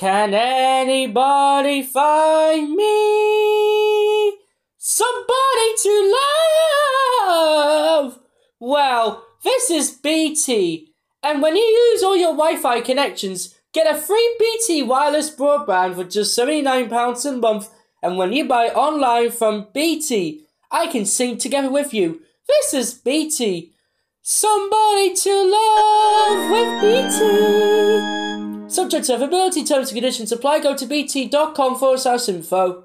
Can anybody find me somebody to love? Well, this is BT, and when you use all your Wi Fi connections, get a free BT wireless broadband for just £79 a month. And when you buy online from BT, I can sing together with you. This is BT. Somebody to love with BT. Subject availability, terms and conditions apply. Go to bt.com forward slash info.